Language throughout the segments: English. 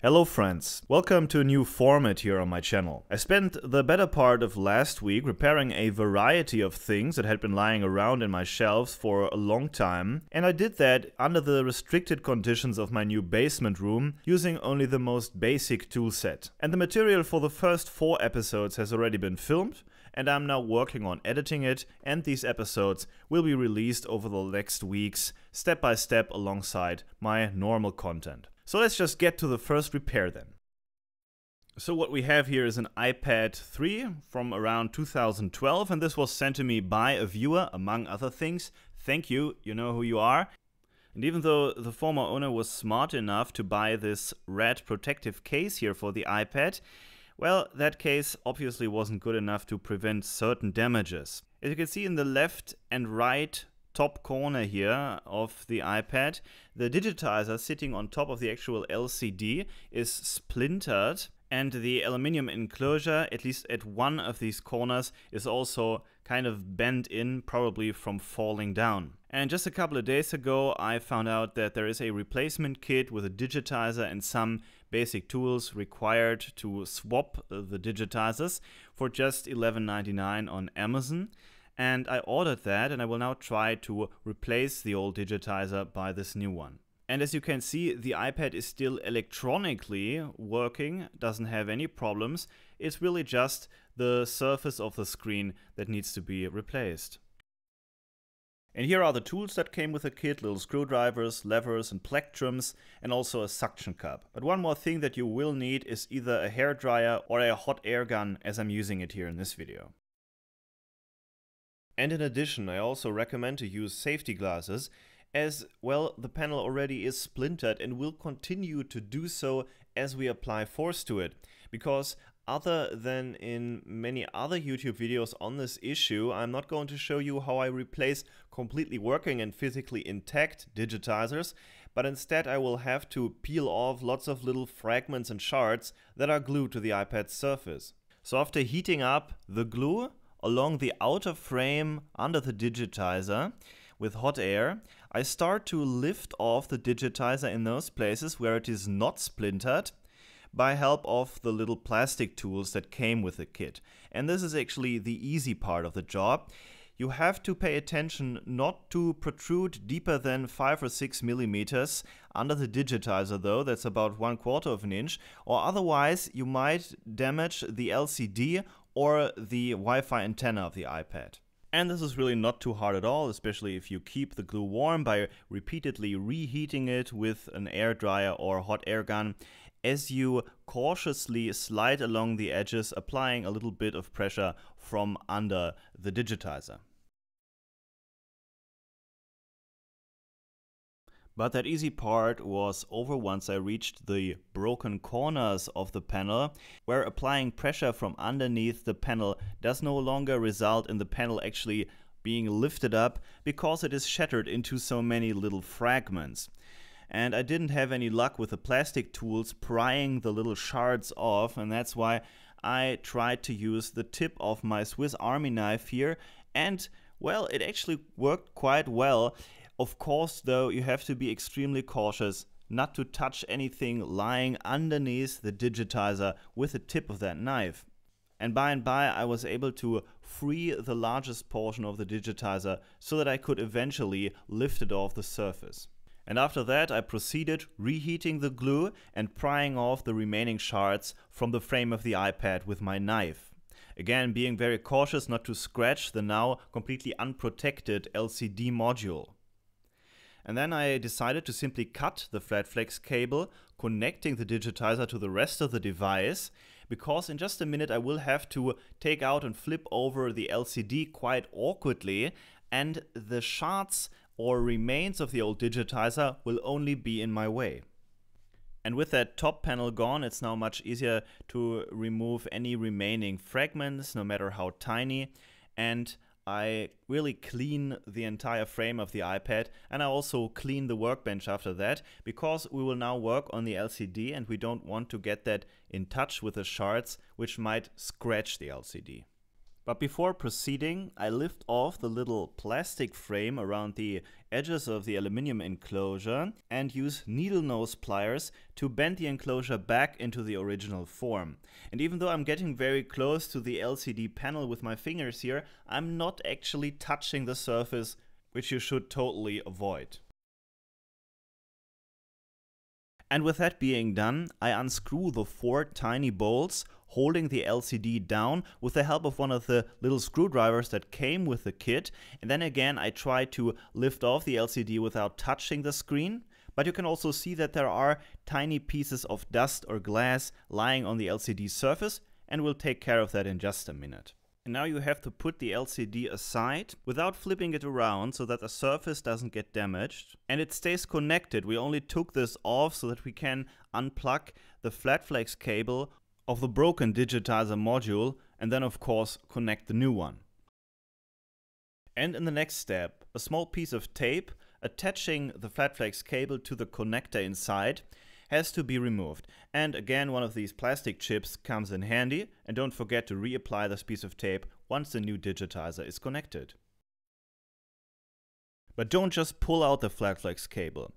Hello friends, welcome to a new format here on my channel. I spent the better part of last week repairing a variety of things that had been lying around in my shelves for a long time, and I did that under the restricted conditions of my new basement room, using only the most basic toolset. And the material for the first four episodes has already been filmed, and I'm now working on editing it, and these episodes will be released over the next weeks, step by step alongside my normal content. So let's just get to the first repair then. So what we have here is an iPad 3 from around 2012 and this was sent to me by a viewer among other things. Thank you, you know who you are. And even though the former owner was smart enough to buy this red protective case here for the iPad, well, that case obviously wasn't good enough to prevent certain damages. As you can see in the left and right top corner here of the iPad, the digitizer sitting on top of the actual LCD is splintered and the aluminium enclosure, at least at one of these corners, is also kind of bent in, probably from falling down. And just a couple of days ago, I found out that there is a replacement kit with a digitizer and some basic tools required to swap the digitizers for just $11.99 on Amazon and I ordered that and I will now try to replace the old digitizer by this new one. And as you can see, the iPad is still electronically working, doesn't have any problems. It's really just the surface of the screen that needs to be replaced. And here are the tools that came with the kit, little screwdrivers, levers and plectrums, and also a suction cup. But one more thing that you will need is either a hair dryer or a hot air gun as I'm using it here in this video. And in addition, I also recommend to use safety glasses as well the panel already is splintered and will continue to do so as we apply force to it. Because other than in many other YouTube videos on this issue, I'm not going to show you how I replace completely working and physically intact digitizers, but instead I will have to peel off lots of little fragments and shards that are glued to the iPad's surface. So after heating up the glue, along the outer frame under the digitizer with hot air, I start to lift off the digitizer in those places where it is not splintered by help of the little plastic tools that came with the kit. And this is actually the easy part of the job. You have to pay attention not to protrude deeper than 5 or 6 millimeters under the digitizer though, that's about one quarter of an inch, or otherwise you might damage the LCD or the Wi-Fi antenna of the iPad. And this is really not too hard at all, especially if you keep the glue warm by repeatedly reheating it with an air dryer or hot air gun as you cautiously slide along the edges, applying a little bit of pressure from under the digitizer. But that easy part was over once I reached the broken corners of the panel, where applying pressure from underneath the panel does no longer result in the panel actually being lifted up because it is shattered into so many little fragments. And I didn't have any luck with the plastic tools prying the little shards off, and that's why I tried to use the tip of my Swiss Army knife here, and well, it actually worked quite well. Of course, though, you have to be extremely cautious not to touch anything lying underneath the digitizer with the tip of that knife. And by and by, I was able to free the largest portion of the digitizer so that I could eventually lift it off the surface. And after that, I proceeded reheating the glue and prying off the remaining shards from the frame of the iPad with my knife. Again, being very cautious not to scratch the now completely unprotected LCD module. And then I decided to simply cut the FlatFlex cable connecting the digitizer to the rest of the device because in just a minute I will have to take out and flip over the LCD quite awkwardly and the shards or remains of the old digitizer will only be in my way. And with that top panel gone, it's now much easier to remove any remaining fragments, no matter how tiny. And I really clean the entire frame of the iPad and I also clean the workbench after that because we will now work on the LCD and we don't want to get that in touch with the shards which might scratch the LCD. But before proceeding, I lift off the little plastic frame around the edges of the aluminium enclosure and use needle nose pliers to bend the enclosure back into the original form. And even though I'm getting very close to the LCD panel with my fingers here, I'm not actually touching the surface, which you should totally avoid. And with that being done, I unscrew the four tiny bolts holding the LCD down with the help of one of the little screwdrivers that came with the kit. And then again, I try to lift off the LCD without touching the screen. But you can also see that there are tiny pieces of dust or glass lying on the LCD surface and we'll take care of that in just a minute. And now you have to put the LCD aside without flipping it around so that the surface doesn't get damaged. And it stays connected. We only took this off so that we can unplug the flat flex cable of the broken digitizer module and then of course connect the new one. And in the next step, a small piece of tape attaching the flat flex cable to the connector inside has to be removed. And again, one of these plastic chips comes in handy. And don't forget to reapply this piece of tape once the new digitizer is connected. But don't just pull out the Flatflex cable.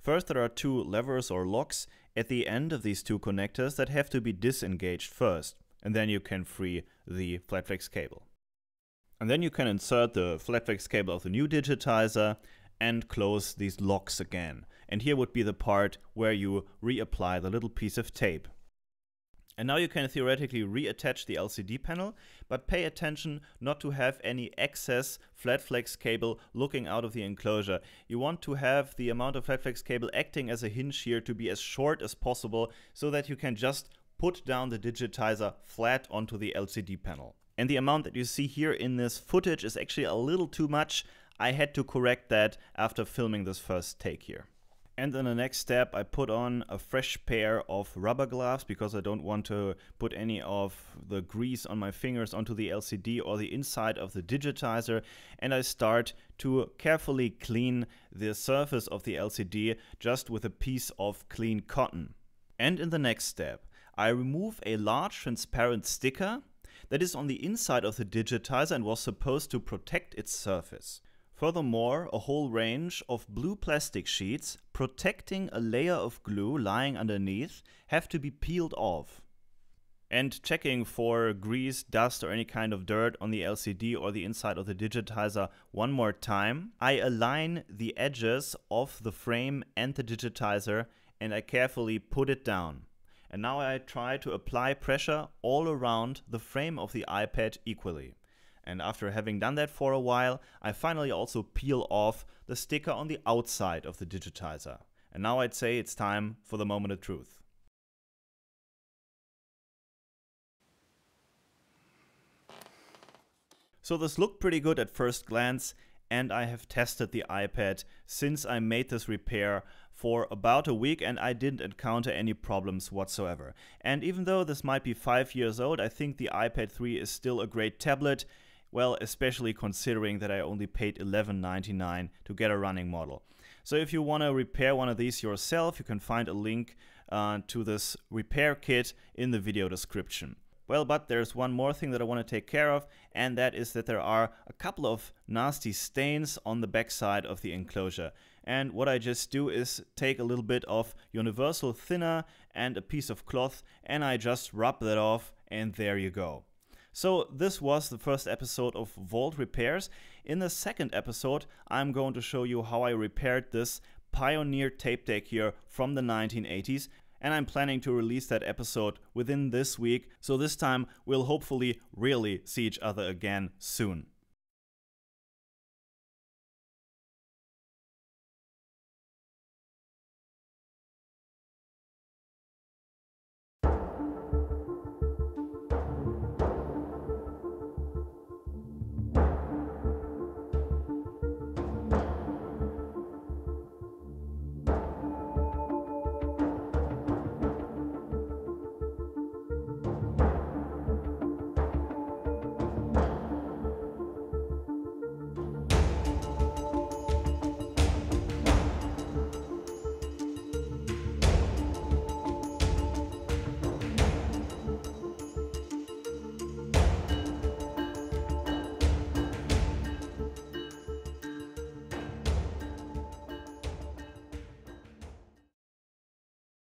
First, there are two levers or locks at the end of these two connectors that have to be disengaged first. And then you can free the Flatflex cable. And then you can insert the Flatflex cable of the new digitizer and close these locks again. And here would be the part where you reapply the little piece of tape. And now you can theoretically reattach the LCD panel, but pay attention not to have any excess flat flex cable looking out of the enclosure. You want to have the amount of flat flex cable acting as a hinge here to be as short as possible so that you can just put down the digitizer flat onto the LCD panel. And the amount that you see here in this footage is actually a little too much. I had to correct that after filming this first take here. And in the next step, I put on a fresh pair of rubber gloves because I don't want to put any of the grease on my fingers onto the LCD or the inside of the digitizer. And I start to carefully clean the surface of the LCD just with a piece of clean cotton. And in the next step, I remove a large transparent sticker that is on the inside of the digitizer and was supposed to protect its surface. Furthermore, a whole range of blue plastic sheets protecting a layer of glue lying underneath have to be peeled off. And checking for grease, dust or any kind of dirt on the LCD or the inside of the digitizer one more time, I align the edges of the frame and the digitizer and I carefully put it down. And now I try to apply pressure all around the frame of the iPad equally. And after having done that for a while, I finally also peel off the sticker on the outside of the digitizer. And now I'd say it's time for the moment of truth. So this looked pretty good at first glance and I have tested the iPad since I made this repair for about a week and I didn't encounter any problems whatsoever. And even though this might be 5 years old, I think the iPad 3 is still a great tablet well, especially considering that I only paid $11.99 to get a running model. So if you want to repair one of these yourself, you can find a link uh, to this repair kit in the video description. Well, but there's one more thing that I want to take care of, and that is that there are a couple of nasty stains on the backside of the enclosure. And what I just do is take a little bit of universal thinner and a piece of cloth, and I just rub that off, and there you go. So this was the first episode of Vault Repairs. In the second episode, I'm going to show you how I repaired this Pioneer tape deck here from the 1980s and I'm planning to release that episode within this week, so this time we'll hopefully really see each other again soon.